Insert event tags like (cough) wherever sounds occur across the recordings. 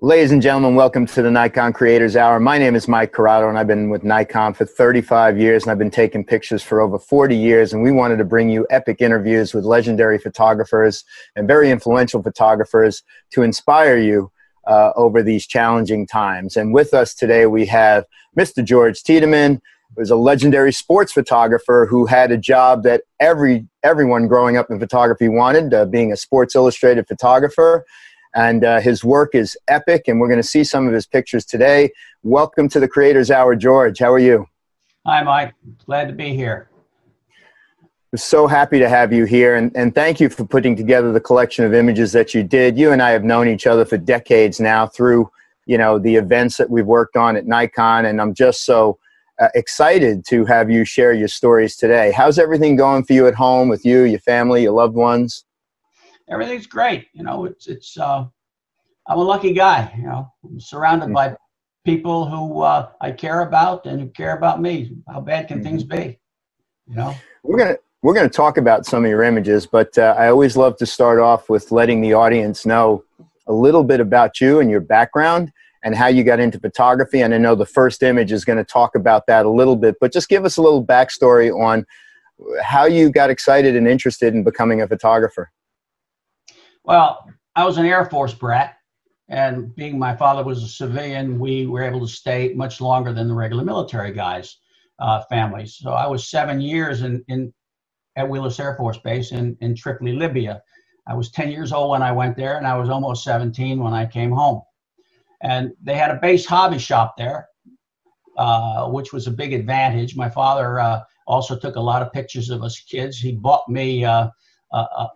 Ladies and gentlemen, welcome to the Nikon Creators Hour. My name is Mike Corrado, and I've been with Nikon for 35 years, and I've been taking pictures for over 40 years. And we wanted to bring you epic interviews with legendary photographers and very influential photographers to inspire you uh, over these challenging times. And with us today, we have Mr. George Tiedemann, who's a legendary sports photographer who had a job that every everyone growing up in photography wanted, uh, being a Sports Illustrated photographer and uh, his work is epic and we're going to see some of his pictures today. Welcome to the creators hour george. How are you? Hi mike. Glad to be here. We're so happy to have you here and, and thank you for putting together the collection of images that you did. You and i have known each other for decades now through you know the events that we've worked on at nikon and i'm just so uh, excited to have you share your stories today. How's everything going for you at home with you your family your loved ones everything's great. You know, it's it's. Uh, I'm a lucky guy. You know, I'm surrounded mm-hmm. by people who uh, I care about and who care about me. How bad can mm-hmm. things be? You know, we're gonna we're gonna talk about some of your images, but uh, I always love to start off with letting the audience know a little bit about you and your background and how you got into photography. And I know the first image is going to talk about that a little bit, but just give us a little backstory on how you got excited and interested in becoming a photographer. Well, I was an Air Force brat, and being my father was a civilian, we were able to stay much longer than the regular military guys' uh, families. So I was seven years in, in at Wheelus Air Force Base in, in Tripoli, Libya. I was 10 years old when I went there, and I was almost 17 when I came home. And they had a base hobby shop there, uh, which was a big advantage. My father uh, also took a lot of pictures of us kids. He bought me uh, a,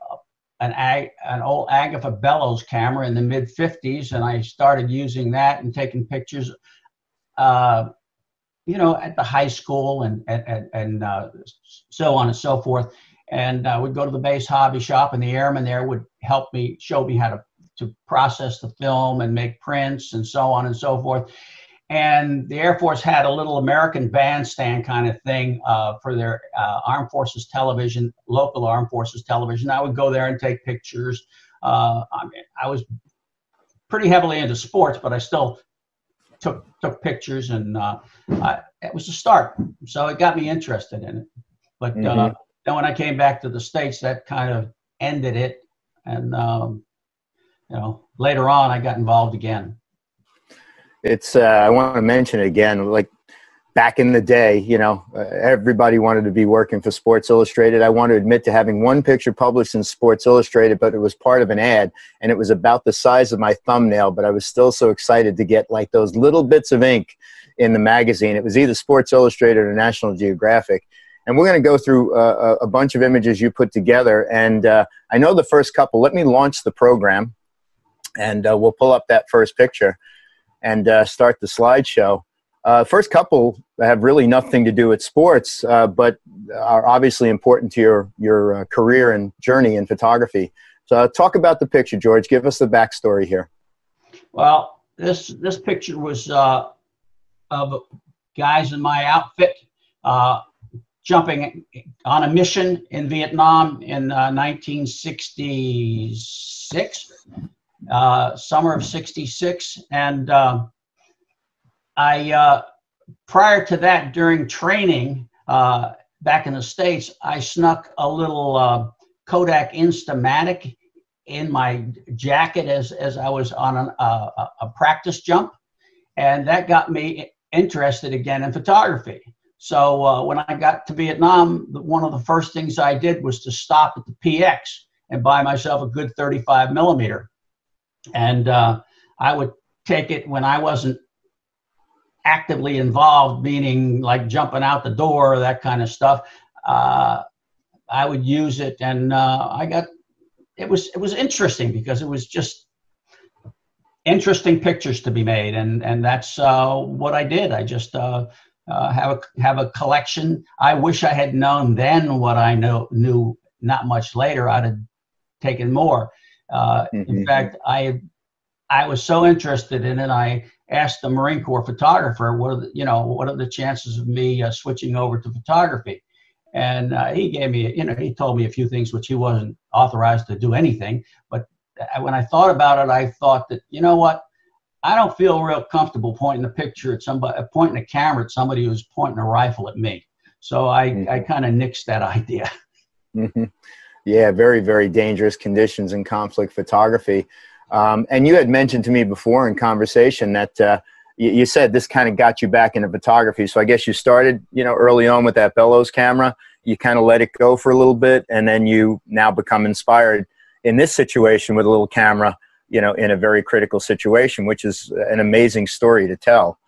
an, ag, an old Agfa Bellows camera in the mid 50s, and I started using that and taking pictures, uh, you know, at the high school and and, and uh, so on and so forth. And I uh, would go to the base hobby shop, and the airman there would help me, show me how to to process the film and make prints and so on and so forth and the Air Force had a little American bandstand kind of thing uh, for their uh, Armed Forces television, local Armed Forces television. I would go there and take pictures. Uh, I, mean, I was pretty heavily into sports, but I still took took pictures, and uh, I, it was a start. So it got me interested in it. But uh, mm-hmm. then when I came back to the states, that kind of ended it, and um, you know later on I got involved again it's uh, i want to mention it again like back in the day you know uh, everybody wanted to be working for sports illustrated. I want to admit to having one picture published in sports illustrated but it was part of an ad and it was about the size of my thumbnail but i was still so excited to get like those little bits of ink in the magazine. It was either sports illustrated or national geographic and we're going to go through uh, a bunch of images you put together and uh, i know the first couple. Let me launch the program and uh, we'll pull up that first picture and uh, start the slideshow. Uh, first couple have really nothing to do with sports, uh, but are obviously important to your your uh, career and journey in photography. So, uh, talk about the picture, George. Give us the backstory here. Well, this this picture was uh, of guys in my outfit jumping on a mission in Vietnam in 1966 uh, summer of 66. And uh, I, uh, prior to that, during training uh, back in the States, I snuck a little uh, Kodak Instamatic in my jacket as, as I was on an, uh, a practice jump. And that got me interested again in photography. So when I got to Vietnam, one of the first things I did was to stop at the PX and buy myself a good 35 millimeter and uh, I would take it when I wasn't actively involved, meaning like jumping out the door, that kind of stuff. Uh, I would use it, and uh, I got it was it was interesting because it was just interesting pictures to be made, and and that's uh, what I did. I just uh, uh, have a have a collection. I wish I had known then what I know knew not much later. I'd have taken more. Uh, mm-hmm. In fact, I I was so interested in it, I asked the Marine Corps photographer, "What are the, you know what are the chances of me uh, switching over to photography?" And uh, he gave me, you know, he told me a few things which he wasn't authorized to do anything. But uh, when I thought about it, I thought that you know what, I don't feel real comfortable pointing a picture at somebody, pointing a camera at somebody who's pointing a rifle at me. So I, mm-hmm. I kind of nixed that (laughs) idea. Mm-hmm. Yeah, very, very dangerous conditions in conflict photography. Um, and you had mentioned to me before in conversation that uh, you, you, said this kind of got you back into photography. So I guess you started, you know, early on with that bellows camera. You kind of let it go for a little bit, and then you now become inspired in this situation with a little camera, you know, in a very critical situation, which is an amazing story to tell.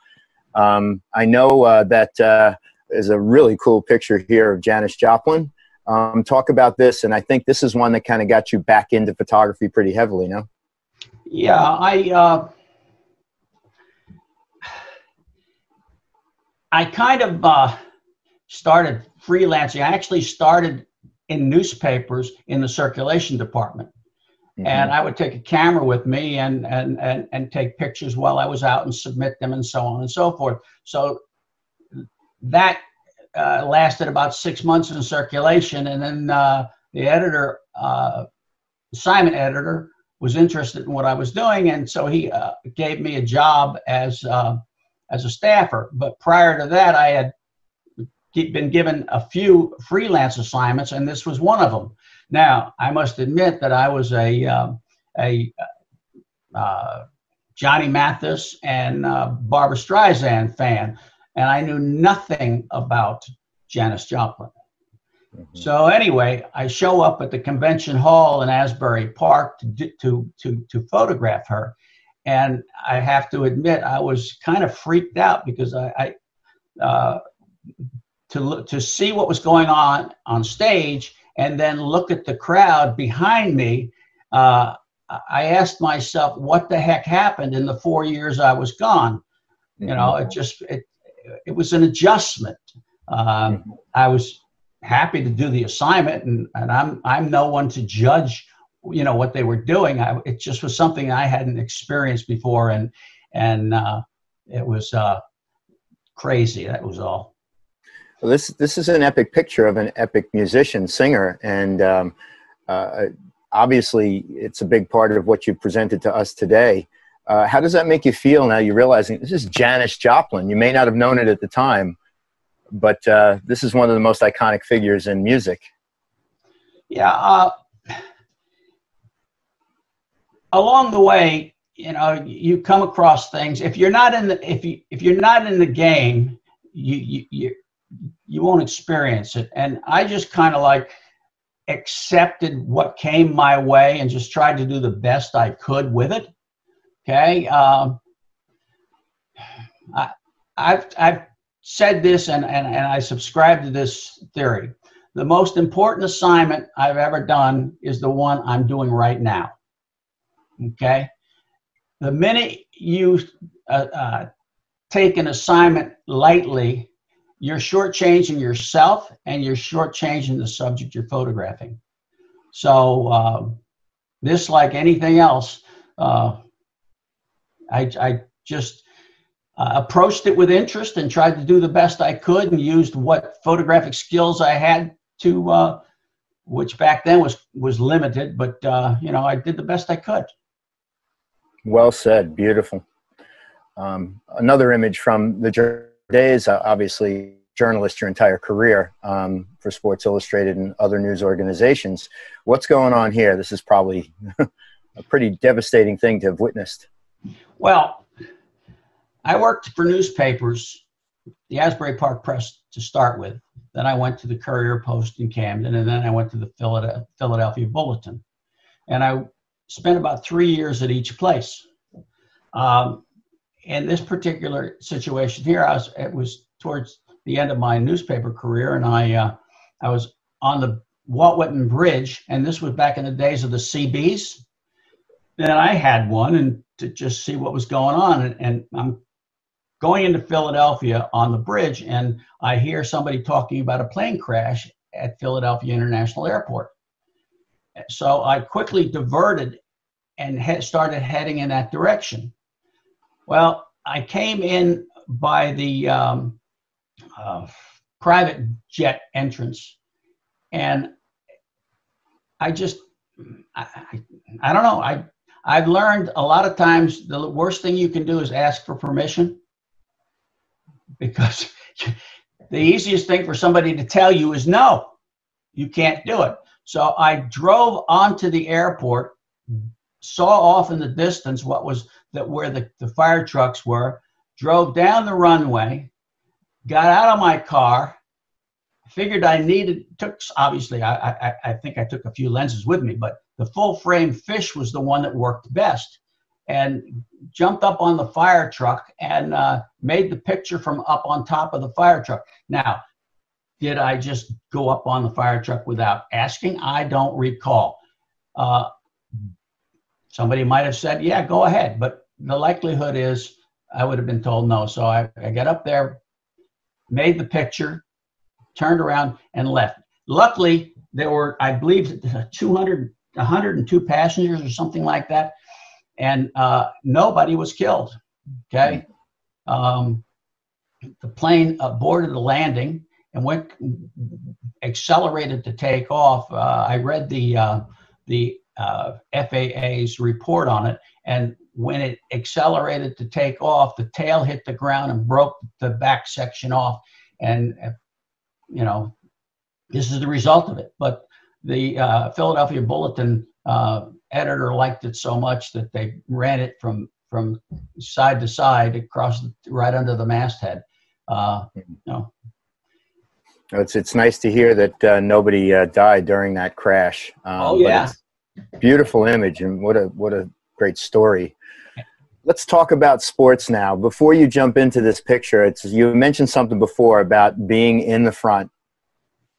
Um, I know uh, that uh, is a really cool picture here of Janis Joplin. Um, talk about this, and I think this is one that kind of got you back into photography pretty heavily, no? Yeah, I uh, I kind of uh, started freelancing. I actually started in newspapers in the circulation department. Mm-hmm. And I would take a camera with me and, and, and, and take pictures while I was out and submit them and so on and so forth. So that uh, lasted about six months in circulation. And then uh, the editor, uh, Simon editor, was interested in what I was doing. And so he uh, gave me a job as, uh, as a staffer. But prior to that, I had been given a few freelance assignments, and this was one of them. Now, I must admit that I was a um, a uh, Johnny Mathis and Barbra Streisand fan, and I knew nothing about Janis Joplin. Mm-hmm. So anyway, I show up at the convention hall in Asbury Park to, to, to, to photograph her. And I have to admit, I was kind of freaked out because I, I uh, to look to see what was going on on stage and then look at the crowd behind me uh, i asked myself what the heck happened in the four years i was gone you know it just it, it was an adjustment. Um, i was happy to do the assignment and, and i'm i'm no one to judge you know what they were doing. I, it just was something i hadn't experienced before and and uh, it was uh, crazy that was all. Well, this this is an epic picture of an epic musician, singer, and um, uh, obviously it's a big part of what you presented to us today. Uh, how does that make you feel now? You're realizing this is Janis Joplin. You may not have known it at the time, but uh, this is one of the most iconic figures in music. Yeah. Uh, along the way, you know, you come across things. If you're not in the if you if you're not in the game, you you you won't experience it. And I just kind of like accepted what came my way and just tried to do the best I could with it. Okay. Um, I, I've, I've said this and, and, and I subscribe to this theory. The most important assignment I've ever done is the one I'm doing right now. Okay. The minute you uh, uh, take an assignment lightly, you're shortchanging yourself and you're shortchanging the subject you're photographing. So uh, this, like anything else, uh, I, I just uh, approached it with interest and tried to do the best I could and used what photographic skills I had to, uh, which back then was was limited, but uh, you know I did the best I could. Well said, beautiful. Um, another image from the days, uh, obviously journalist your entire career um, for Sports Illustrated and other news organizations. What's going on here? This is probably (laughs) a pretty devastating thing to have witnessed. Well, I worked for newspapers, the Asbury Park Press to start with. Then I went to the Courier Post in Camden, and then I went to the Philadelphia Bulletin. And I spent about three years at each place. Um, in this particular situation here, I was it was towards the end of my newspaper career, and I uh, I was on the Walt Whitman Bridge, and this was back in the days of the CBs. And I had one, and to just see what was going on, and, and I'm going into Philadelphia on the bridge, and I hear somebody talking about a plane crash at Philadelphia International Airport. So I quickly diverted and he- started heading in that direction. Well, I came in by the um, uh, private jet entrance, and I just, I, I, I don't know, I, I've learned a lot of times the worst thing you can do is ask for permission because (laughs) the easiest thing for somebody to tell you is no, you can't do it. So I drove onto the airport, saw off in the distance what was that where the, the fire trucks were, drove down the runway, got out of my car, figured I needed took obviously I, I I think I took a few lenses with me, but the full frame fish was the one that worked best and jumped up on the fire truck and uh, made the picture from up on top of the fire truck. Now, did I just go up on the fire truck without asking? I don't recall. Uh, somebody might have said, yeah, go ahead. But the likelihood is I would have been told no. So I, I got up there, made the picture, turned around, and left. Luckily, there were, I believe, (laughs) 200, 102 passengers or something like that and uh, nobody was killed. Okay, um, the plane aborted the landing and went accelerated to take off. Uh, I read the uh, the uh, FAA's report on it, and when it accelerated to take off, the tail hit the ground and broke the back section off, and uh, you know this is the result of it. But the uh, Philadelphia Bulletin editor liked it so much that they ran it from from side to side across right under the masthead. Uh, you know. It's it's nice to hear that uh, nobody uh, died during that crash. Um, oh yeah, beautiful image and what a what a great story. Let's talk about sports now. Before you jump into this picture, it's you mentioned something before about being in the front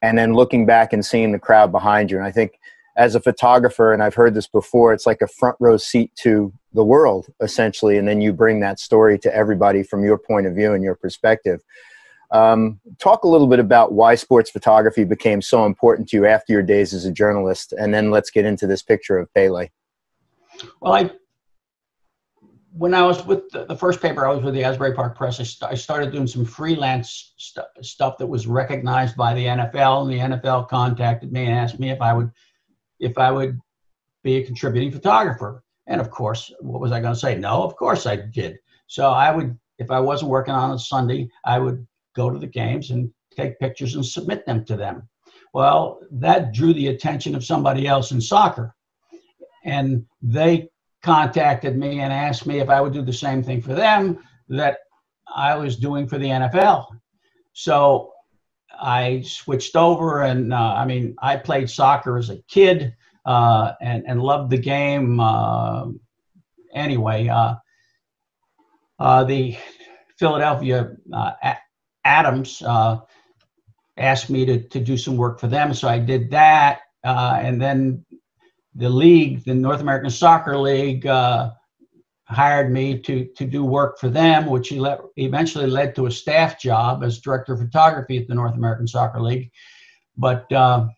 and then looking back and seeing the crowd behind you. And I think as a photographer, and I've heard this before, it's like a front row seat to the world, essentially, and then you bring that story to everybody from your point of view and your perspective. Um, talk a little bit about why sports photography became so important to you after your days as a journalist, and then let's get into this picture of Pele. Well, I when I was with the, the, first paper, I was with the Asbury Park Press. I, st- I started doing some freelance st- stuff that was recognized by the NFL, and the NFL contacted me and asked me if I would if I would be a contributing photographer. And of course, what was I going to say? No, of course I did. So I would, if I wasn't working on a Sunday, I would go to the games and take pictures and submit them to them. Well, that drew the attention of somebody else in soccer. And they contacted me and asked me if I would do the same thing for them that I was doing for the NFL. So I switched over, and uh, I mean, I played soccer as a kid uh, and and loved the game. Uh, anyway, uh, uh, the Philadelphia uh, Atoms asked me to to do some work for them, so I did that, and then the league, the North American Soccer League hired me to to do work for them, which eventually led to a staff job as director of photography at the North American Soccer League. But uh,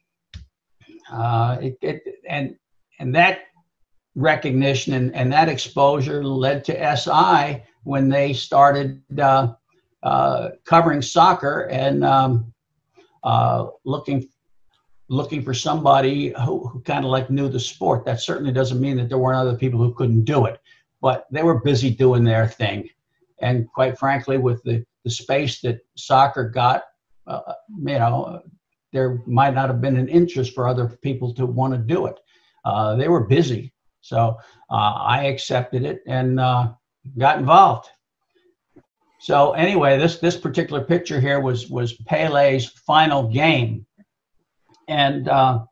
uh, it, it, and and that recognition and, and that exposure led to SI when they started uh, uh, covering soccer and um, uh, looking looking for somebody who, who kind of like knew the sport. That certainly doesn't mean that there weren't other people who couldn't do it but they were busy doing their thing. And quite frankly, with the, the space that soccer got, uh, you know, there might not have been an interest for other people to want to do it. Uh, they were busy. So uh, I accepted it and uh, got involved. So anyway, this this particular picture here was was Pele's final game, and uh,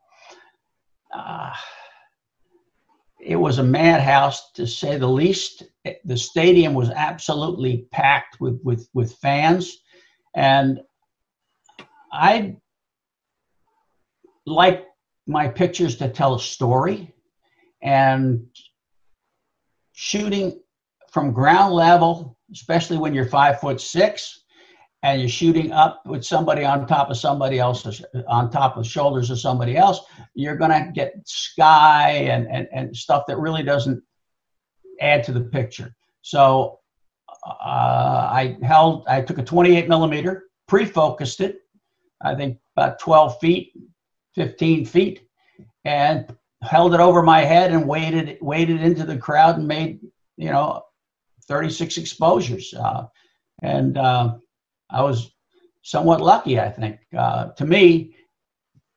uh, it was a madhouse to say the least. The stadium was absolutely packed with with with fans, and I like my pictures to tell a story, and shooting from ground level, especially when you're five foot six, and you're shooting up with somebody on top of somebody else's on top of shoulders of somebody else you're going to get sky and, and, and stuff that really doesn't add to the picture so uh, i held i took a 28 millimeter pre-focused it i think about 12 feet 15 feet and held it over my head and waded waded into the crowd and made you know 36 exposures. Uh, and uh, I was somewhat lucky, I think. Uh, to me,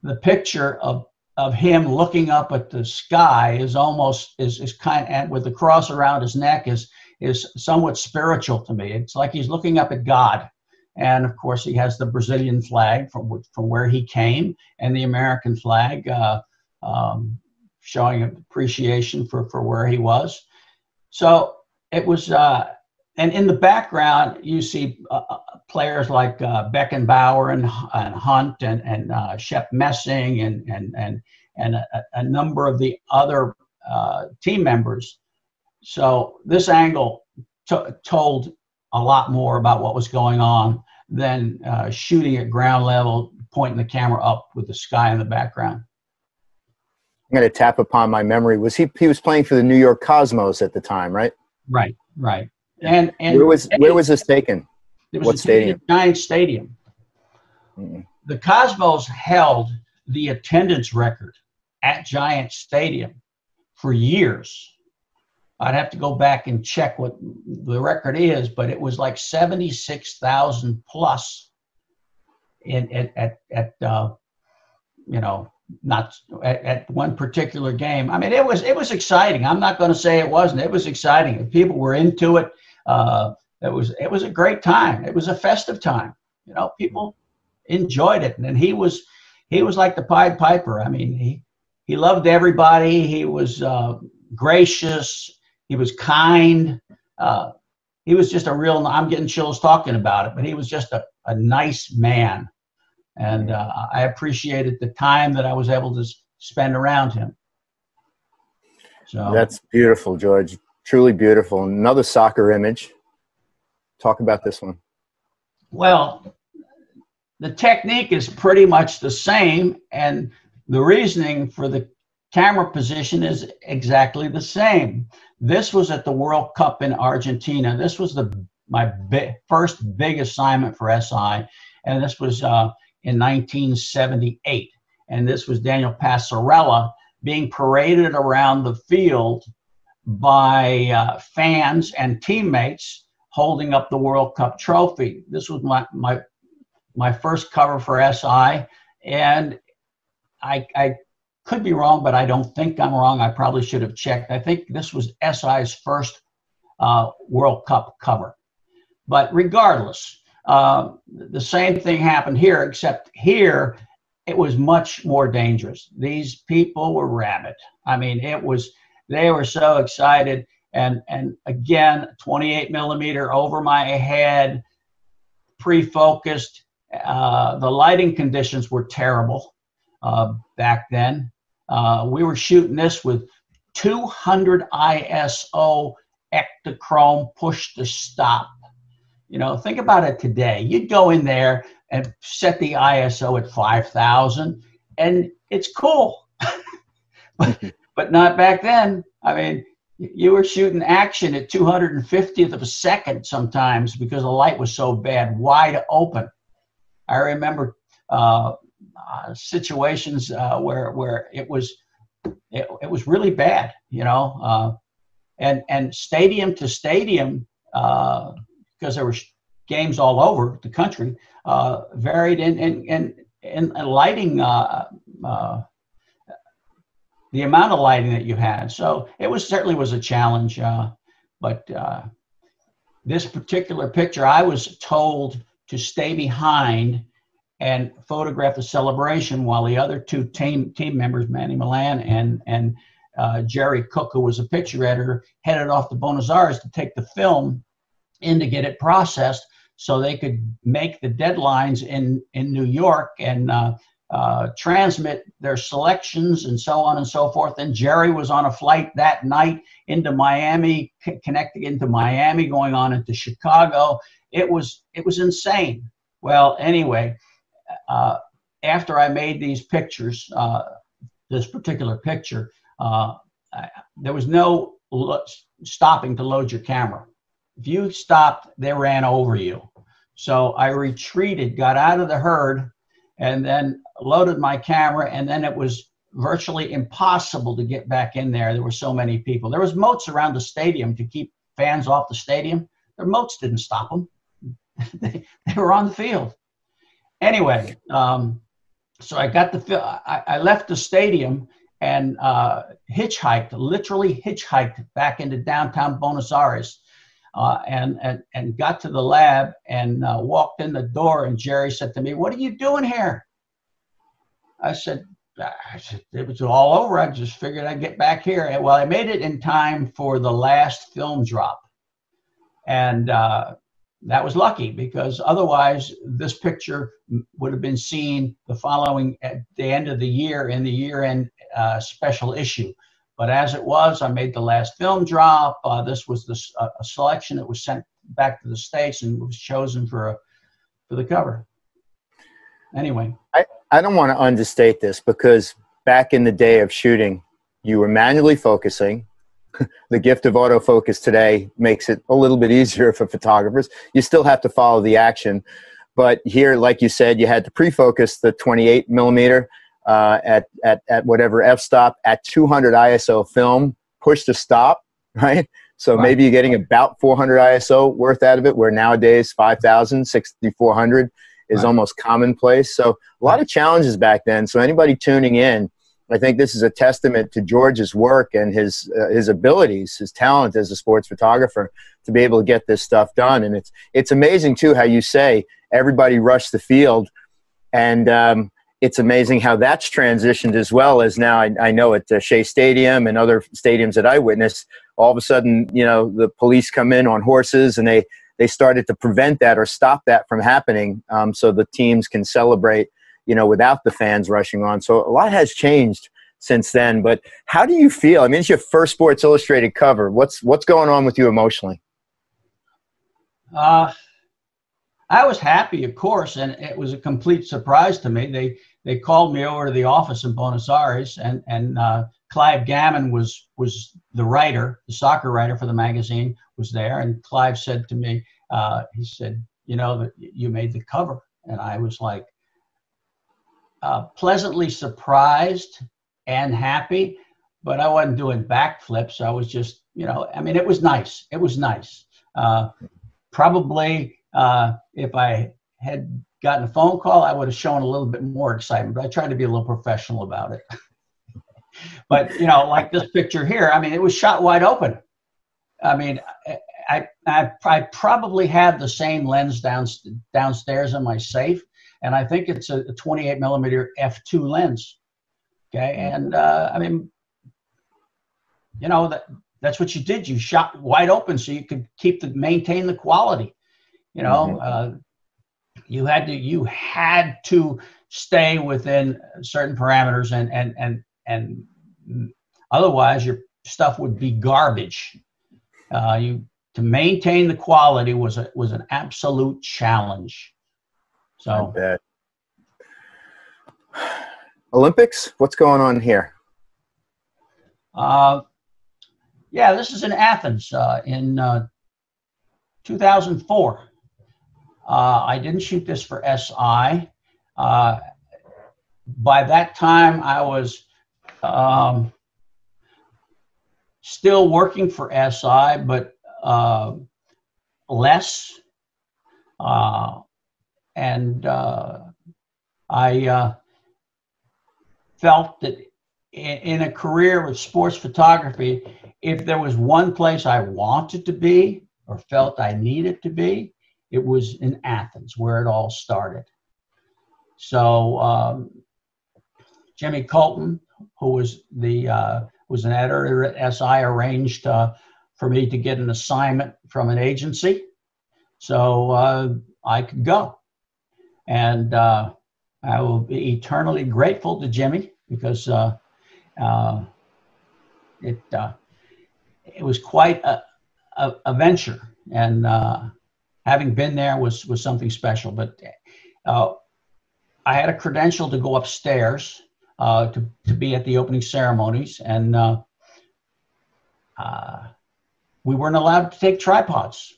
the picture of of him looking up at the sky is almost is, is kind and with the cross around his neck is is somewhat spiritual to me. It's like he's looking up at God. And of course, he has the Brazilian flag from from where he came, and the American flag, uh, um, showing appreciation for for where he was. So it was, uh, and in the background, you see uh, uh players like uh, Beckenbauer and, and Hunt and, and uh, Shep Messing and, and, and, and a, a number of the other uh, team members. So this angle told a lot more about what was going on than uh, shooting at ground level, pointing the camera up with the sky in the background. I'm going to tap upon my memory. Was he? He was playing for the New York Cosmos at the time, right? Right, right. And and where was where was this taken? It was what stadium? Giant Stadium. Mm-hmm. The Cosmos held the attendance record at Giant Stadium for years. I'd have to go back and check what the record is, but it was like 76,000 plus in, at, at, at uh, you know, not at, at, one particular game. I mean, it was, it was exciting. I'm not going to say it wasn't, it was exciting. People were into it. Uh, it was it was a great time. It was a festive time. You know, people enjoyed it, and he was he was like the Pied Piper. I mean, he he loved everybody. He was uh, gracious. He was kind. Uh, he was just a real. I'm getting chills talking about it, but he was just a, a nice man, and uh, I appreciated the time that I was able to spend around him. So that's beautiful, George. Truly beautiful. Another soccer image. Talk about this one. Well, the technique is pretty much the same, and the reasoning for the camera position is exactly the same. This was at the World Cup in Argentina. This was the my first big assignment for SI, and this was uh, in 1978. And this was Daniel Passarella being paraded around the field by uh, fans and teammates holding up the World Cup trophy. This was my my my first cover for SI, and I, I could be wrong, but I don't think I'm wrong. I probably should have checked. I think this was SI's first uh, World Cup cover. But regardless, uh, the same thing happened here, except here it was much more dangerous. These people were rabid. I mean, it was they were so excited. And and again 28 millimeter over my head pre-focused uh, the lighting conditions were terrible uh, back then. Uh, we were shooting this with 200 iso ektachrome push to stop. You know think about it today. You'd go in there and set the iso at 5000 and it's cool. (laughs) But, but not back then i mean you were shooting action at 250th of a second sometimes because the light was so bad, wide open. I remember uh, uh, situations uh, where where it was it, it, was really bad, you know, uh, and and stadium to stadium because uh, there were games all over the country, uh, varied in in in, in lighting the amount of lighting that you had. So it was certainly was a challenge. Uh, but uh, this particular picture, I was told to stay behind and photograph the celebration while the other two team team members, Manny Millan and and uh, Jerry Cook, who was a picture editor, headed off to Buenos Aires to take the film in to get it processed so they could make the deadlines in in New York and uh, uh, transmit their selections and so on and so forth. And Jerry was on a flight that night into Miami, connecting into Miami, going on into Chicago. It was it was insane. Well, anyway, uh, after I made these pictures, uh, this particular picture, uh, I, there was no stopping to load your camera. If you stopped, they ran over you. So I retreated, got out of the herd, and then loaded my camera, and then it was virtually impossible to get back in there. There were so many people. There was moats around the stadium to keep fans off the stadium. The moats didn't stop them. (laughs) they, they were on the field. Anyway, um, so I got the I, I left the stadium and uh, hitchhiked, literally hitchhiked back into downtown Buenos Aires, uh, and, and and got to the lab and uh, walked in the door. And Jerry said to me, "What are you doing here?" I said, I said, "It was all over. I just figured I'd get back here." And, well, I made it in time for the last film drop, and uh, that was lucky because otherwise this picture would have been seen the following at the end of the year in the year-end uh, special issue. But as it was, I made the last film drop. Uh, this was the, uh, a selection that was sent back to the states and was chosen for a, for the cover. Anyway, I, I don't want to understate this because back in the day of shooting, you were manually focusing (laughs) the gift of autofocus today makes it a little bit easier for photographers. You still have to follow the action, but here, like you said, you had to pre-focus the 28 millimeter uh, at, at, at whatever f-stop at 200 ISO film, push to stop, (laughs) right? So right. maybe you're getting about 400 ISO worth out of it, where nowadays 5,000, 6,400 is right. almost commonplace. So a lot of challenges back then. So anybody tuning in, I think this is a testament to George's work and his uh, his abilities, his talent as a sports photographer to be able to get this stuff done. And it's it's amazing too how you say everybody rushed the field, and um, it's amazing how that's transitioned as well as now I, I know at uh, Shea Stadium and other stadiums that I witnessed. All of a sudden, you know, the police come in on horses and they they started to prevent that or stop that from happening, um, so the teams can celebrate you know, without the fans rushing on. So a lot has changed since then. But how do you feel? I mean, it's your first Sports Illustrated cover. What's what's going on with you emotionally? Uh, I was happy, of course, and it was a complete surprise to me. They they called me over to the office in Buenos Aires, and and uh, Clive Gammon was was the writer, the soccer writer for the magazine, was there, and Clive said to me, uh, he said, "You know that you made the cover," and I was like, uh, pleasantly surprised and happy, but I wasn't doing backflips. I was just, you know, I mean, it was nice. It was nice. Uh, probably uh, if I had gotten a phone call, I would have shown a little bit more excitement, but I tried to be a little professional about it. (laughs) but, you know, like this picture here, I mean, it was shot wide open. I mean, I, I, I probably had the same lens down, downstairs in my safe, and I think it's a 28 millimeter f2 lens. Okay, and uh, I mean, you know that that's what you did. You shot wide open so you could keep the maintain the quality. You know, mm-hmm. uh, you had to you had to stay within certain parameters, and and and and otherwise your stuff would be garbage. Uh, you to maintain the quality was a, was an absolute challenge. So Olympics, what's going on here? Uh, yeah, this is in Athens uh, in uh, 2004. Uh, I didn't shoot this for SI. Uh, by that time, I was um, still working for SI, but uh, less. Uh, and uh, I uh, felt that in, in a career with sports photography, if there was one place I wanted to be or felt I needed to be, it was in Athens, where it all started. So um, Jimmy Colton, who was the uh, was an editor at SI, arranged uh, for me to get an assignment from an agency, so uh, I could go. And uh, I will be eternally grateful to Jimmy because uh, uh, it it was quite a, a, a venture, and having been there was was something special. But uh, I had a credential to go upstairs uh, to to be at the opening ceremonies, and uh, uh, we weren't allowed to take tripods.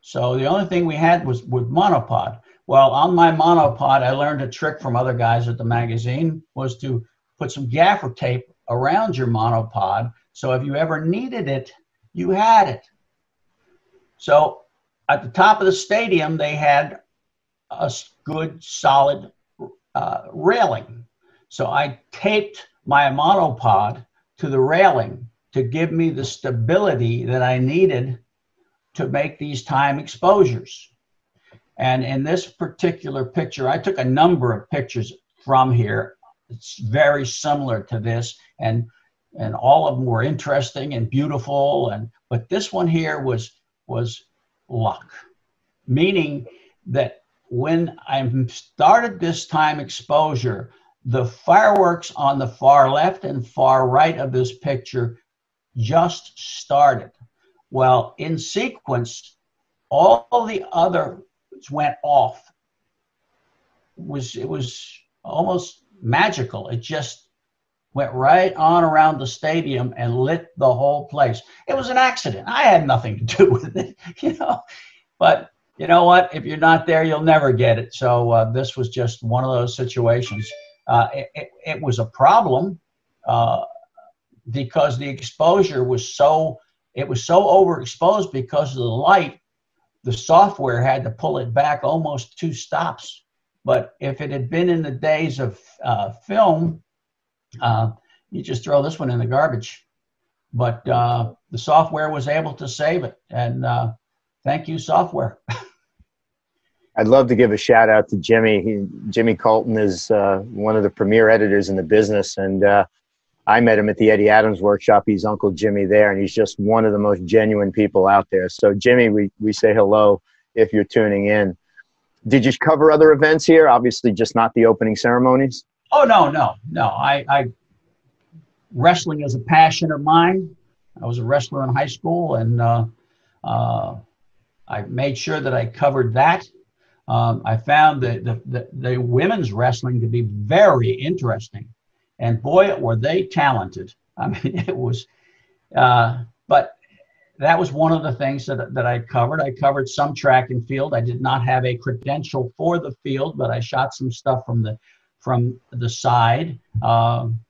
So the only thing we had was with monopod. Well, on my monopod, I learned a trick from other guys at the magazine was to put some gaffer tape around your monopod. So if you ever needed it, you had it. So at the top of the stadium, they had a good, solid uh, railing. So I taped my monopod to the railing to give me the stability that I needed to make these time exposures. And in this particular picture, I took a number of pictures from here. It's very similar to this, and and all of them were interesting and beautiful. And but this one here was was luck, meaning that when I started this time exposure, the fireworks on the far left and far right of this picture just started. Well, in sequence, all the others went off. It was it was almost magical. It just went right on around the stadium and lit the whole place. It was an accident. I had nothing to (laughs) do with it, you know. But you know what? If you're not there, you'll never get it. So uh, this was just one of those situations. Uh, it, it, it, was a problem uh, because the exposure was so it was so overexposed because of the light. The software had to pull it back almost two stops. But if it had been in the days of uh, film, uh, you just throw this one in the garbage. But uh, the software was able to save it, and uh, thank you, software. (laughs) I'd love to give a shout out to Jimmy. He, Jimmy Colton is uh, one of the premier editors in the business, and uh, I met him at the Eddie Adams workshop. He's Uncle Jimmy there, and he's just one of the most genuine people out there. So, Jimmy, we, we say hello if you're tuning in. Did you cover other events here? Obviously, just not the opening ceremonies. Oh no, no, no. I, I wrestling is a passion of mine. I was a wrestler in high school, and uh, uh, I made sure that I covered that. Um, I found the, the, the, the, women's wrestling to be very interesting. And boy, were they talented. I mean, (laughs) it was, uh, but that was one of the things that, that I covered. I covered some track and field. I did not have a credential for the field, but I shot some stuff from the from the side. Um,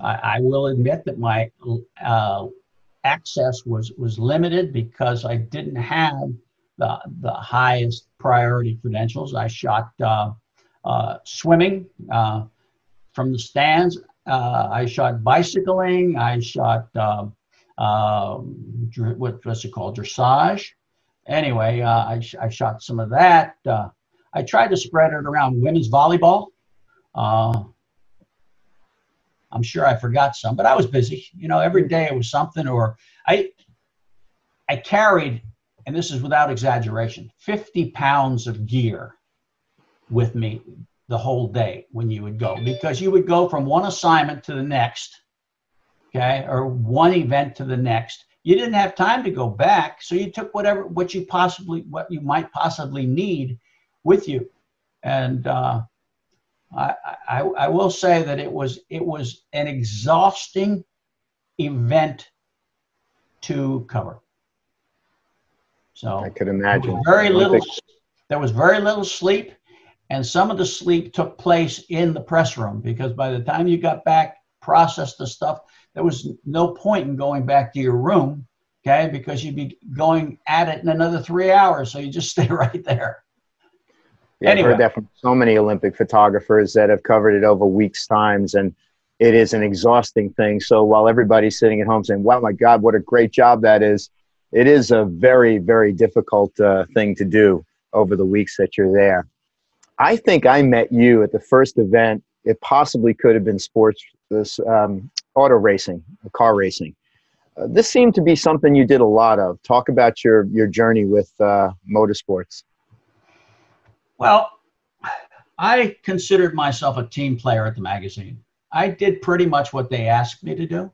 I, I, will admit that my uh, access was was limited because I didn't have the, the highest priority credentials. I shot uh, uh, swimming uh, from the stands. Uh, I shot bicycling. I shot um, um, what, what's it called dressage. Anyway, uh, I, sh- I shot some of that. Uh, I tried to spread it around women's volleyball. I'm sure I forgot some, but I was busy. You know, every day it was something. Or I I carried and this is without exaggeration, 50 pounds of gear with me the whole day when you would go because you would go from one assignment to the next, okay, or one event to the next. You didn't have time to go back, so you took whatever what you possibly what you might possibly need with you, and uh, I, I I will say that it was it was an exhausting event to cover. So I could imagine. Very little. There was very little sleep, and some of the sleep took place in the press room because by the time you got back, processed the stuff, there was no point in going back to your room, okay? Because you'd be going at it in another three hours, so you just (laughs) stay right there. Yeah, anyway. I've heard that from so many Olympic photographers that have covered it over weeks times, and it is an exhausting thing. So while everybody's sitting at home saying, "Wow, my God, what a great job that is," it is a very, very difficult uh, thing to do over the weeks that you're there. I think I met you at the first event. It possibly could have been sports, this um, auto racing, car racing. Uh, this seemed to be something you did a lot of. Talk about your your journey with uh, motorsports. Well, I considered myself a team player at the magazine. I did pretty much what they asked me to do.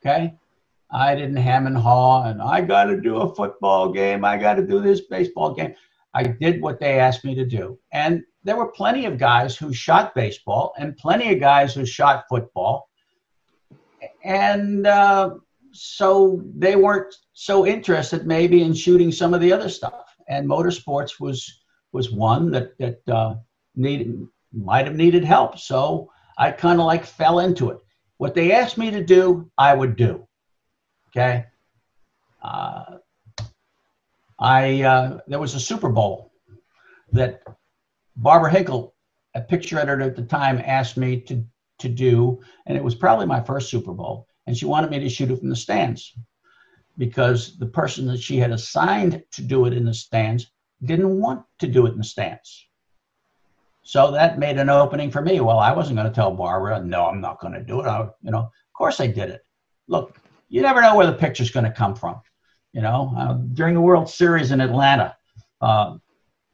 Okay, I didn't ham and haw and I got to do a football game. I got to do this baseball game. I did what they asked me to do. And there were plenty of guys who shot baseball and plenty of guys who shot football. And uh, so they weren't so interested maybe in shooting some of the other stuff. And motorsports was was one that that uh, needed might have needed help. So I kind of like fell into it. What they asked me to do, I would do. Okay. Uh, I uh, there was a Super Bowl that Barbara Henckel, a picture editor at the time, asked me to to do, and it was probably my first Super Bowl, and she wanted me to shoot it from the stands because the person that she had assigned to do it in the stands didn't want to do it in stands. So that made an opening for me. Well, I wasn't going to tell Barbara, no, I'm not going to do it. I, you know, of course I did it. Look, you never know where the picture's going to come from. You know, uh, during the World Series in Atlanta, uh,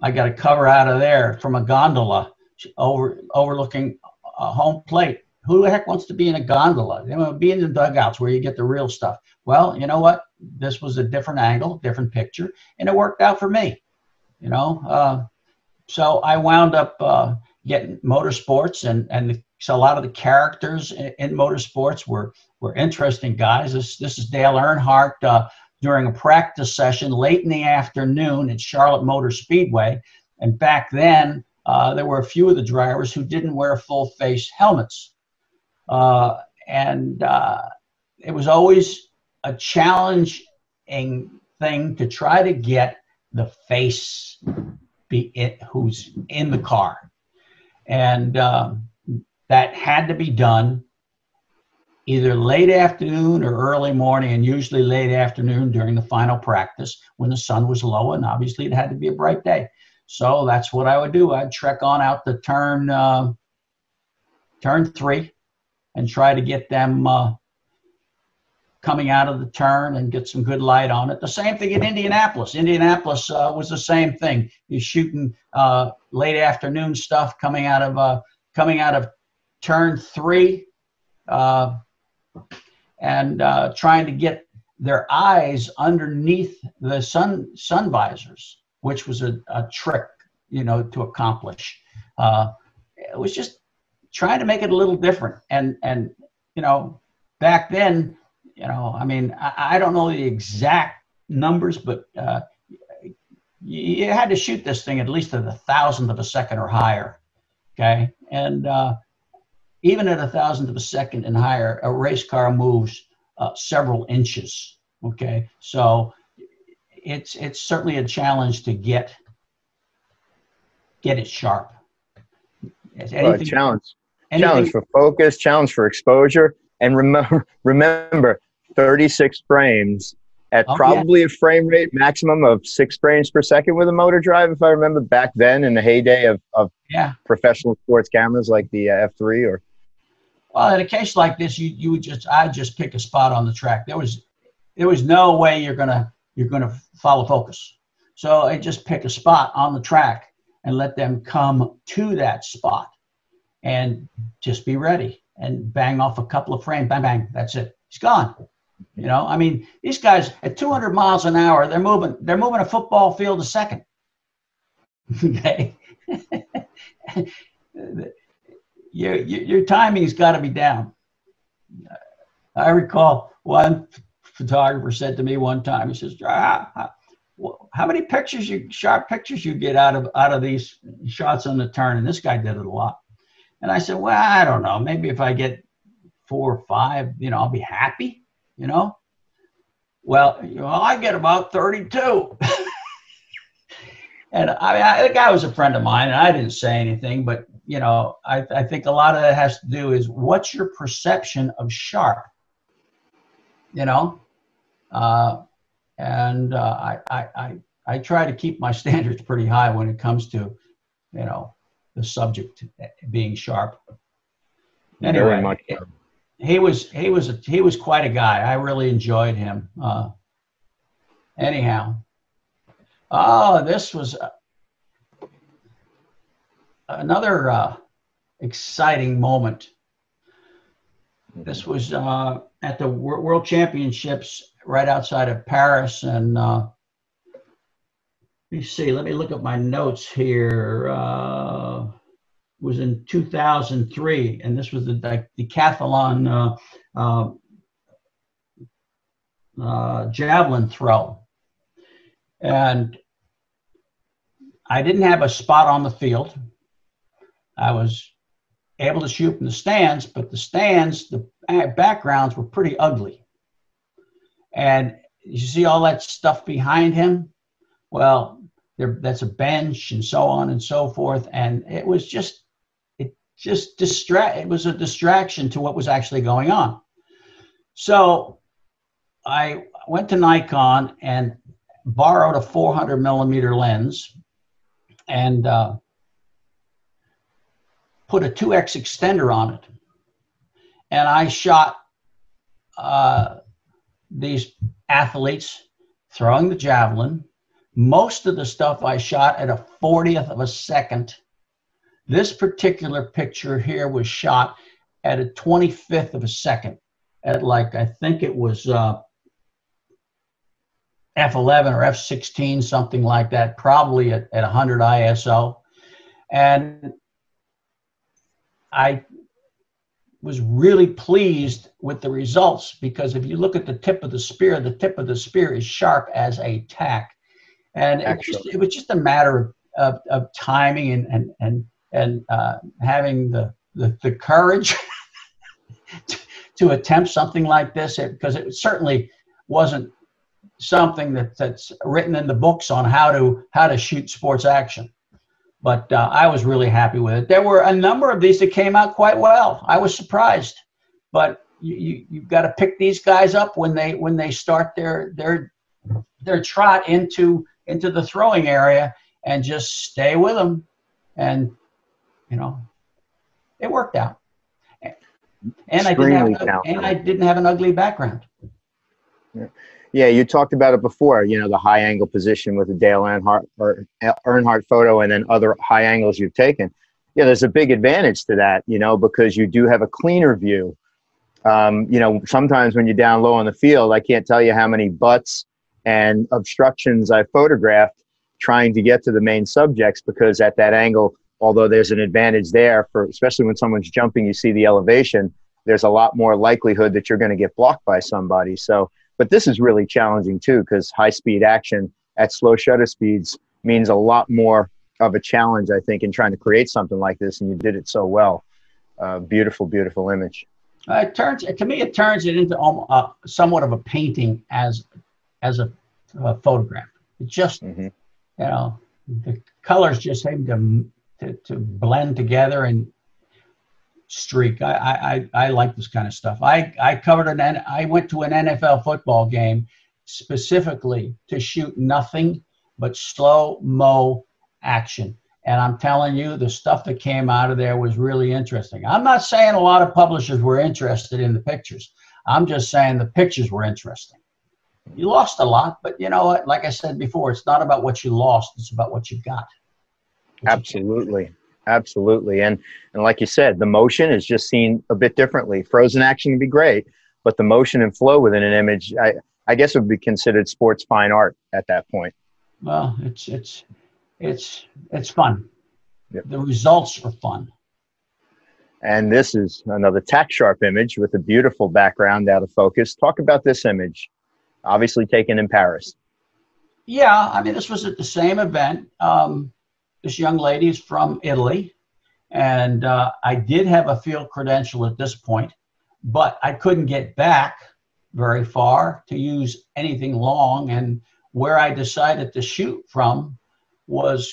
I got a cover out of there from a gondola over overlooking a home plate. Who the heck wants to be in a gondola? You know, be in the dugouts where you get the real stuff. Well, you know what? This was a different angle, different picture, and it worked out for me. You know, uh, so I wound up uh, getting motorsports, and and so a lot of the characters in, in motorsports were were interesting guys. This this is Dale Earnhardt uh, during a practice session late in the afternoon at Charlotte Motor Speedway, and back then uh, there were a few of the drivers who didn't wear full face helmets, uh, and uh, it was always a challenging thing to try to get the face be it who's in the car, and um, that had to be done either late afternoon or early morning, and usually late afternoon during the final practice when the sun was low, and obviously it had to be a bright day. So that's what I would do. I'd trek on out to turn uh, turn three, and try to get them uh, coming out of the turn and get some good light on it. The same thing in Indianapolis. Indianapolis uh, was the same thing. You're shooting uh, late afternoon stuff coming out of uh, coming out of turn three, uh, and uh, trying to get their eyes underneath the sun sun visors, which was a, a trick, you know, to accomplish. Uh, it was just trying to make it a little different, and and you know, back then you know, I mean, I, I don't know the exact numbers, but uh, you, you, had to shoot this thing at least at a thousandth of a second or higher. Okay. And uh, even at a thousandth of a second and higher, a race car moves uh, several inches. Okay. So it's, it's certainly a challenge to get, get it sharp. Anything, well, challenge. Anything, challenge for focus, challenge for exposure. And (laughs) remember, remember, 36 frames at oh, probably yeah. a frame rate maximum of six frames per second with a motor drive, if I remember back then in the heyday of, of yeah. professional sports cameras like the uh, F3 or. Well, in a case like this, you, you would just, I just pick a spot on the track. There was, there was no way you're going to, you're going to follow focus. So I just pick a spot on the track and let them come to that spot and just be ready and bang off a couple of frames. Bang, bang. That's it. He's gone. You know, I mean, these guys at 200 miles an hour, they're moving, they're moving a football field a second. (laughs) okay. (laughs) your, your, your timing's got to be down. I recall one photographer said to me one time, he says, how, how many pictures you sharp pictures you get out of out of these shots on the turn? And this guy did it a lot. And I said, well, I don't know. Maybe if I get four or five, you know, I'll be happy you know? Well, you know, I get about 32. (laughs) and I mean, I, the guy was a friend of mine, and I didn't say anything, but you know, I, I think a lot of that has to do is what's your perception of sharp? You know, uh, and uh, I, I, I, I try to keep my (laughs) standards pretty high when it comes to, you know, the subject being sharp. Anyway, Very much he was he was a, he was quite a guy. I really enjoyed him. Uh, anyhow, oh, this was uh, another uh, exciting moment. This was uh, at the World Championships right outside of Paris, and uh, let me see. Let me look at my notes here. Was in 2003, and this was the decathlon uh, uh, uh, javelin throw. And I didn't have a spot on the field. I was able to shoot from the stands, but the stands, the backgrounds were pretty ugly. And you see all that stuff behind him? Well, there, that's a bench and so on and so forth. And it was just, just distract, it was a distraction to what was actually going on. So I went to Nikon and borrowed a 400 millimeter lens and uh, put a 2x extender on it. And I shot uh, these athletes throwing the javelin. Most of the stuff I shot at a 40th of a second. This particular picture here was shot at a 25th of a second at like, I think it was uh, F11 or F16, something like that, probably at, at 100 ISO. And I was really pleased with the results because if you look at the tip of the spear, the tip of the spear is sharp as a tack. And it was, just, it was just a matter of, of, of timing and, and, and, and uh, having the, the, the courage (laughs) to, attempt something like this because it certainly wasn't something that, that's written in the books on how to how to shoot sports action. But uh, I was really happy with it. There were a number of these that came out quite well. I was surprised, but you, you you've got to pick these guys up when they when they start their their their trot into into the throwing area and just stay with them, and you know, it worked out. And I didn't have and I didn't have an ugly background. Yeah. Yeah, you talked about it before. You know, the high angle position with the Dale Earnhardt or Earnhardt photo, and then other high angles you've taken. Yeah, there's a big advantage to that. You know, because you do have a cleaner view. Um, you know, sometimes when you're down low on the field, I can't tell you how many butts and obstructions I photographed trying to get to the main subjects because at that angle, although there's an advantage there for especially when someone's jumping, you see the elevation. There's a lot more likelihood that you're going to get blocked by somebody. So but this is really challenging too because high speed action at slow shutter speeds means a lot more of a challenge, I think, in trying to create something like this. And you did it so well. Uh, beautiful, beautiful image. Uh, it turns to me, it turns it into uh, somewhat of a painting as as a, a photograph. It just, mm-hmm. you know, the colors just seem to, to to blend together and streak. I, I, I like this kind of stuff. I, I covered an, I went to an NFL football game specifically to shoot nothing but slow mo action. And I'm telling you, the stuff that came out of there was really interesting. I'm not saying a lot of publishers were interested in the pictures. I'm just saying the pictures were interesting. You lost a lot, but you know what? Like I said before, it's not about what you lost, it's about what you got. Absolutely. Absolutely. And and like you said, the motion is just seen a bit differently. Frozen action can be great, but the motion and flow within an image, I I guess would be considered sports fine art at that point. Well, it's it's it's it's fun. Yep. The results are fun. And this is another tack sharp image with a beautiful background out of focus. Talk about this image, obviously taken in Paris. Yeah, I mean, this was at the same event. Um, this young lady is from Italy, and uh, I did have a field credential at this point, but I couldn't get back very far to use anything long. And where I decided to shoot from was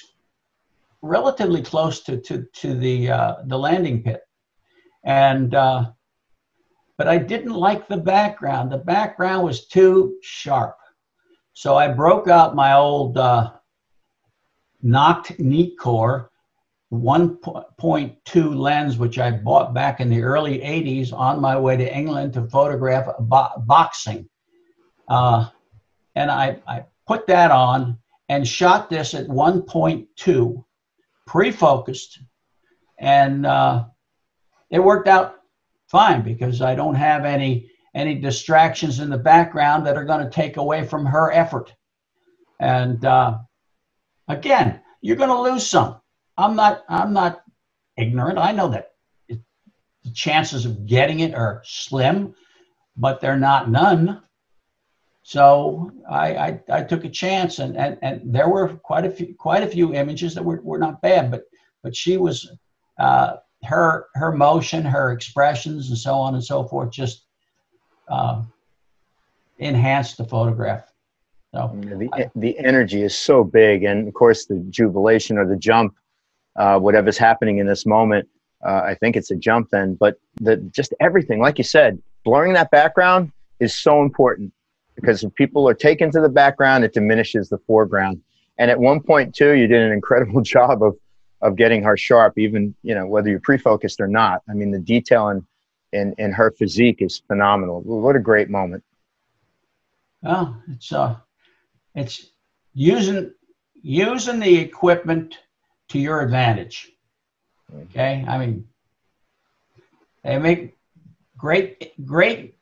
relatively close to to, to the uh, the landing pit, and uh, but I didn't like the background. The background was too sharp, so I broke out my old uh, Noct Nikkor 1.2 lens, which I bought back in the early 80s on my way to England to photograph bo- boxing. Uh, and I, I put that on and shot this at 1.2, pre focused. And uh, it worked out fine because I don't have any any distractions in the background that are going to take away from her effort. And uh, Again, you're going to lose some. I'm not. I'm not ignorant. I know that it, the chances of getting it are slim, but they're not none. So I, I, I took a chance, and, and, and there were quite a few quite a few images that were, were not bad, but but she was uh, her her motion, her expressions, and so on and so forth just uh, enhanced the photograph. So the I, the energy is so big, and of course the jubilation or the jump, uh, whatever's happening in this moment. Uh, I think it's a jump then, but the just everything, like you said, blurring that background is so important because if people are taken to the background, it diminishes the foreground. And at one point too, you did an incredible (laughs) job of of getting her sharp, even you know whether you're pre-focused or not. I mean, the detail in in, in her physique is phenomenal. What a great moment. Well, it's uh, it's using using the equipment to your advantage. Okay, I mean, they make great great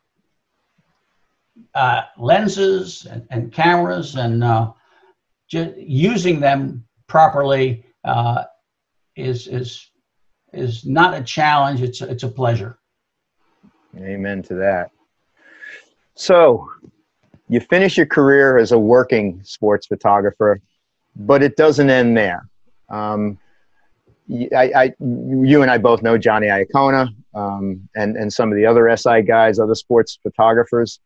uh, lenses and, and, cameras, and uh, just using them properly uh, is is is not a challenge. It's it's a pleasure. Amen to that. So, you finish your career as a working sports photographer, but it doesn't end there. Um, I, I, you and I both know Johnny Iacono um, and, and some of the other SI guys, other sports photographers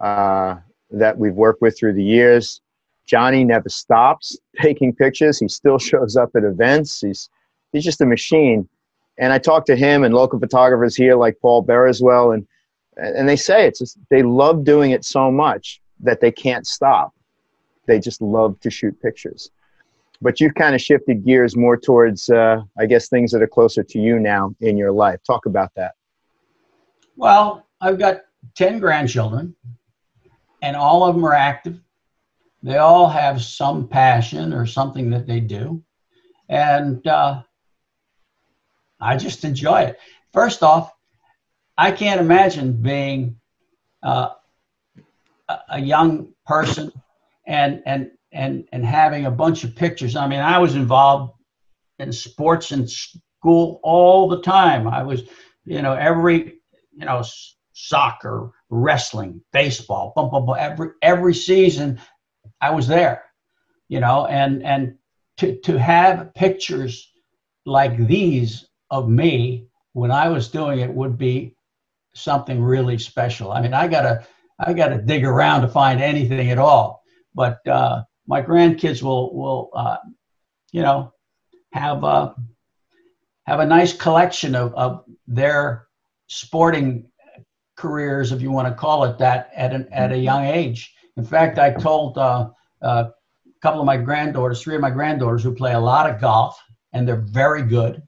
uh, that we've worked with through the years. Johnny never stops taking pictures. He still (laughs) shows up at events. He's he's just a machine. And I talked to him and local photographers here like Paul Bereswill, and and they say it's just, they love doing it so much that they can't stop. They just love to shoot pictures. But you've kind of shifted gears more towards, uh, I guess, things that are closer to you now in your life. Talk about that. Well, I've got 10 grandchildren, and all of them are active. They all have some passion or something that they do. And uh, I just enjoy it. First off, I can't imagine being uh, a young person and and and and having a bunch of pictures. I mean, I was involved in sports in school all the time. I was, you know, every you know soccer, wrestling, baseball, bum, bum, bum, every every season I was there. You know, and and to to have pictures like these of me when I was doing it would be something really special. I mean, I gotta I gotta dig around to find anything at all. But uh, my grandkids will will uh, you know have a uh, have a nice collection of, of their sporting careers, if you want to call it that, at an, at a young age. In fact, I told uh, uh, a couple of my granddaughters, three of my granddaughters who play a lot of golf, and they're very good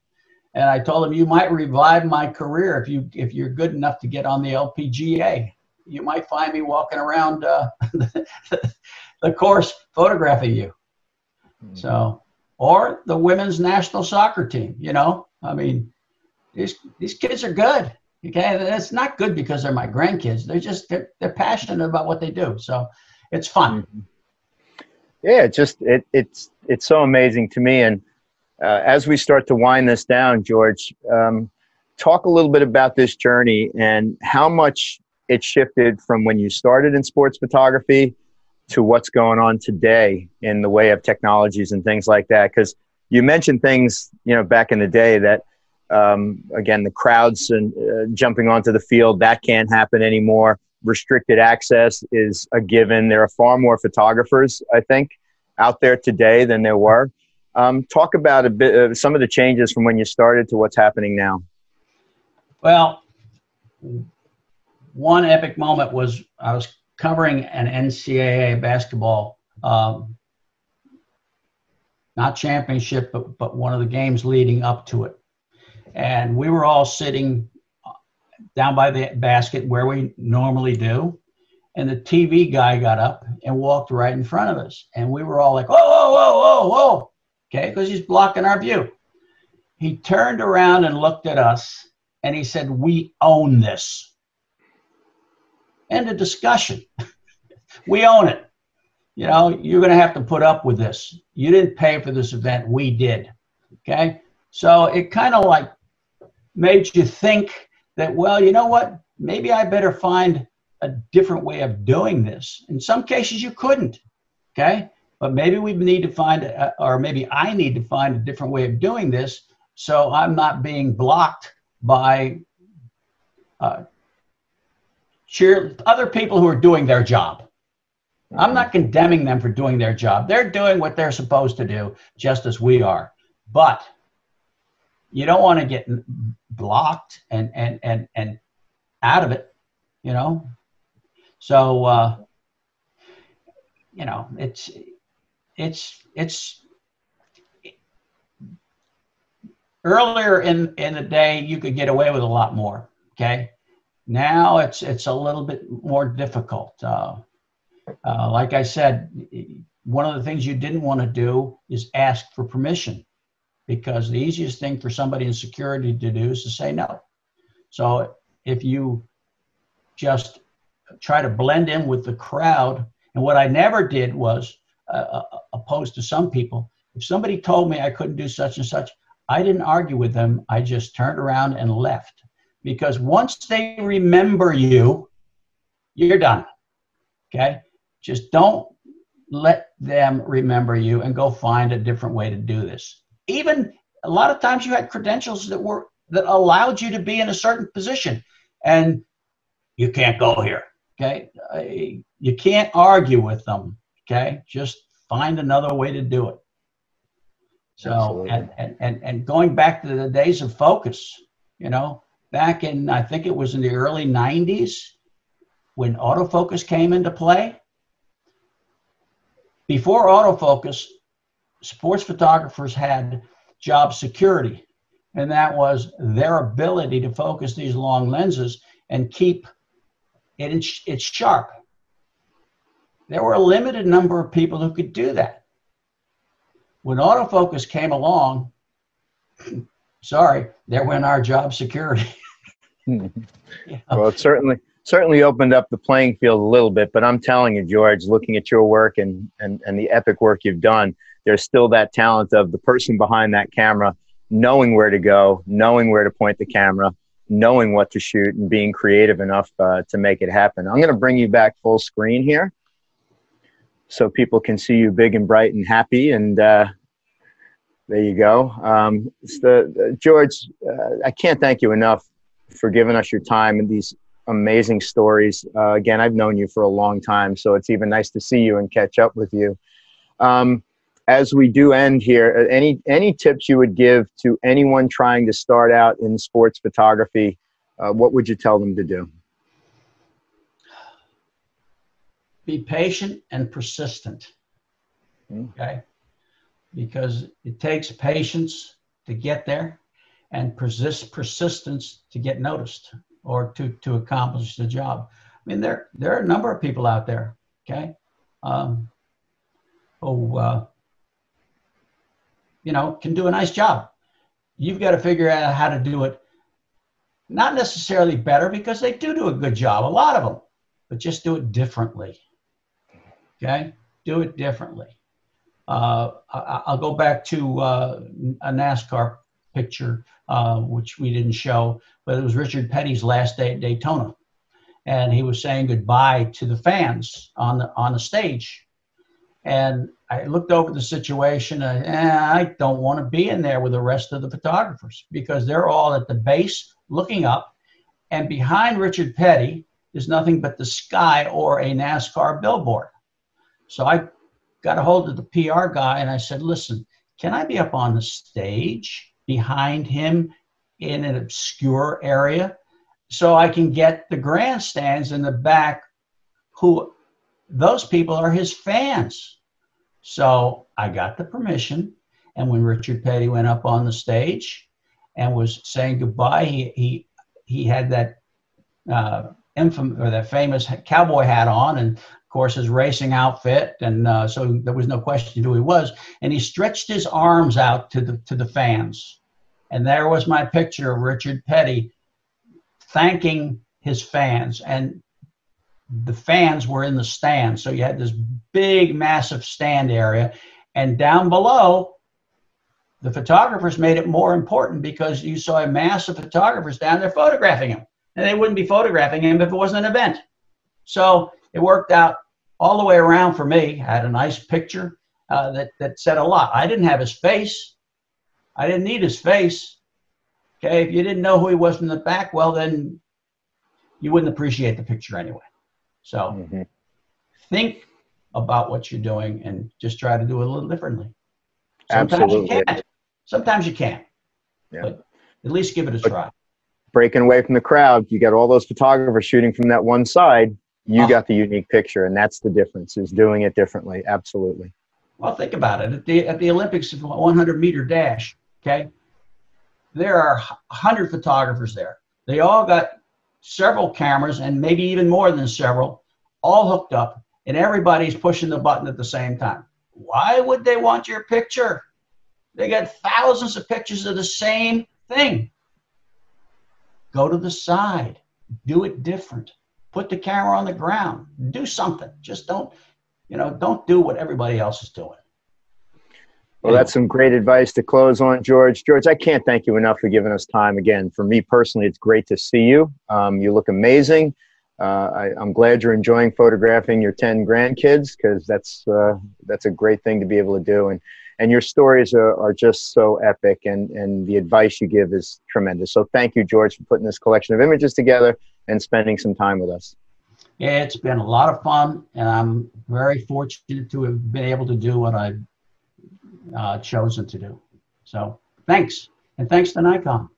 and I told him you might revive my career if you if you're good enough to get on the LPGA. You might find me walking around uh, (laughs) the course photographing you. Mm-hmm. So, or the women's national soccer team. You know, I mean, these these kids are good. Okay, it's not good because they're my grandkids. They're just they're, they're passionate about what they do. So, it's fun. Mm-hmm. Yeah, it's just it it's it's so amazing to me and uh, as we start to wind this down, George, um, talk a little bit about this journey and how much it shifted from when you started in sports photography to what's going on today in the way of technologies and things like that. Because you mentioned things, you know, back in the day that, um, again, the crowds and uh, jumping onto the field that can't happen anymore. Restricted access is a given. There are far more photographers, I think, out there today than there were. Um, talk about a bit of some of the changes from when you started to what's happening now. Well, one epic moment was I was covering an NCAA basketball, um, not championship, but, but one of the games leading up to it. And we were all sitting down by the basket where we normally do. And the TV guy got up and walked right in front of us. And we were all like, whoa, whoa, whoa, whoa, whoa okay, because he's blocking our view. He turned around and looked at us and he said, We own this. End of discussion. (laughs) we own it. You know, you're going to have to put up with this. You didn't pay for this event, we did. Okay. So it kind of like made you think that, well, you know what? Maybe I better find a different way of doing this. In some cases, you couldn't. Okay but maybe we need to find, a, or maybe I need to find a different way of doing this so I'm not being blocked by uh, cheer other people who are doing their job. I'm not condemning them for doing their job. They're doing what they're supposed to do, just as we are. But you don't want to get blocked and and and and out of it, you know. So uh, you know, it's it's it's earlier in in the day you could get away with a lot more. Okay, now it's it's a little bit more difficult. Uh, uh, like I said, one of the things you didn't want to do is ask for permission because the easiest thing for somebody in security to do is to say no. So if you just try to blend in with the crowd, and what I never did was, uh, uh opposed to some people, if somebody told me I couldn't do such and such, I didn't argue with them. I just turned around and left. Because once they remember you, you're done. Okay? Just don't let them remember you and go find a different way to do this. Even a lot of times you had credentials that were that allowed you to be in a certain position and you can't go here. Okay? You can't argue with them. Okay? Just find another way to do it. So and, and, and and going back to the days of focus, you know, back in I think it was in the early 90s when autofocus came into play before autofocus, sports photographers had job security, and that was their ability to focus these long lenses and keep it it's sharp. There were a limited number of people who could do that. When autofocus came along, (clears throat) sorry, there went our job security. yeah. (laughs) (laughs) Well, it certainly certainly opened up the playing field a little bit. But I'm telling you, George, looking at your work and, and, and the epic work you've done, there's still that talent of the person behind that camera knowing where to go, knowing where to point the camera, knowing what to shoot, and being creative enough uh, to make it happen. I'm going to bring you back full screen here so people can see you big and bright and happy. And uh, there you go. Um, the, George, uh, I can't thank you enough for giving us your time and these amazing stories. Uh, again, I've known you for a long time, so it's even nice to see you and catch up with you. Um, as we do end here, uh, any any tips you would give to anyone trying to start out in sports photography? Uh, what would you tell them to do? Be patient and persistent. Hmm. Okay, because it takes patience to get there, and persist persistence to get noticed or to, to accomplish the job. I mean, there, there are a number of people out there, okay, um, who, uh, you know, can do a nice job. You've got to figure out how to do it, not necessarily better because they do do a good job, a lot of them, but just do it differently. Okay, do it differently. Uh, I, will go back to uh, a NASCAR picture, uh, which we didn't show, but it was Richard Petty's last day at Daytona. And he was saying goodbye to the fans on the, on the stage. And I looked over the situation. And, eh, I don't want to be in there with the rest of the photographers because they're all at the base looking up. And behind Richard Petty is nothing but the sky or a NASCAR billboard. So I got a hold of the PR guy and I said, listen, can I be up on the stage? behind him in an obscure area so I can get the grandstands in the back who those people are his fans. So I got the permission. And when Richard Petty went up on the stage and was saying goodbye, he, he, he had that uh, infamous or that famous cowboy hat on and course his racing outfit and uh, so there was no question who he was and he stretched his arms out to the to the fans and there was my picture of Richard Petty thanking his fans. And the fans were in the stand. So you had this big, massive stand area. And down below, the photographers made it more important because you saw a mass of photographers down there photographing him. And they wouldn't be photographing him if it wasn't an event. So it worked out all the way around for me. I had a nice picture uh, that, that said a lot. I didn't have his face, I didn't need his face. Okay, if you didn't know who he was from the back, well, then you wouldn't appreciate the picture anyway. So mm-hmm. think about what you're doing and just try to do it a little differently. Sometimes Absolutely. you can't. Sometimes you can't. Yeah. But at least give it a try. Breaking away from the crowd, you got all those photographers shooting from that one side. You got the unique picture, and that's the difference. Is doing it differently. Absolutely. Well, think about it. At the at the Olympics, 100 meter dash. Okay, there are 100 photographers there. They all got several cameras and maybe even more than several, all hooked up, and everybody's pushing the button at the same time. Why would they want your picture? They got thousands of pictures of the same thing. Go to the side, do it different. Put the camera on the ground, do something. Just don't, you know, don't do what everybody else is doing. Well, that's some great advice to close on, George. George, I can't thank you enough for giving us time again. For me personally, it's great to see you. Um, you look amazing. Uh, I, am glad you're enjoying photographing your 10 grandkids because that's uh, that's a great thing to be able to do. And and your stories are, are just so epic, and and the advice you give is tremendous. So thank you, George, for putting this collection of images together and spending some time with us. Yeah, it's been a lot of fun, and I'm very fortunate to have been able to do what I've uh, chosen to do. So thanks, and thanks to Nikon.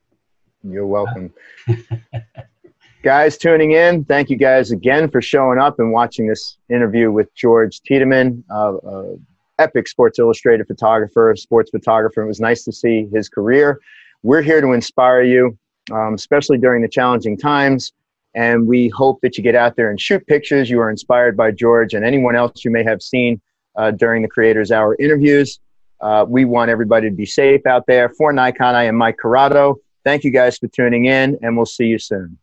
You're welcome. (laughs) guys tuning in, thank you guys again for showing up and watching this interview with George Tiedemann, uh, uh, epic Sports Illustrated photographer, sports photographer. It was nice to see his career. We're here to inspire you, um, especially during the challenging times. And we hope that you get out there and shoot pictures. You are inspired by George and anyone else you may have seen uh, during the Creators Hour interviews. Uh, we want everybody to be safe out there. For Nikon, I am Mike Corrado. Thank you guys for tuning in, and we'll see you soon.